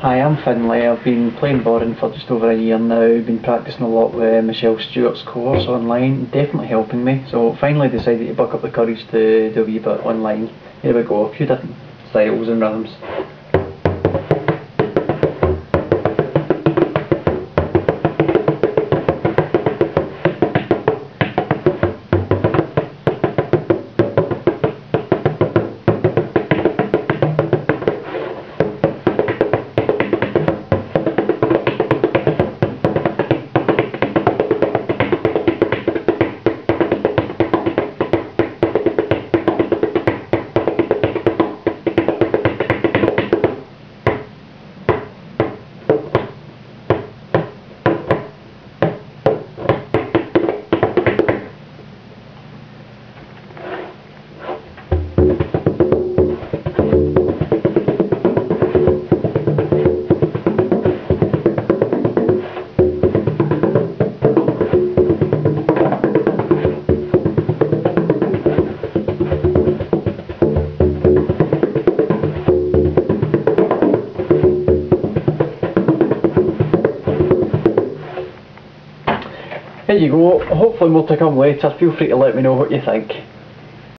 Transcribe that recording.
Hi, I'm Finlay. I've been playing Bodhran for just over a year now. Been practicing a lot with Michelle Stewart's course online, definitely helping me. So finally decided to buck up the courage to do a wee bit online. Here we go, a few different styles and rhythms. There you go, hopefully more to come later, feel free to let me know what you think.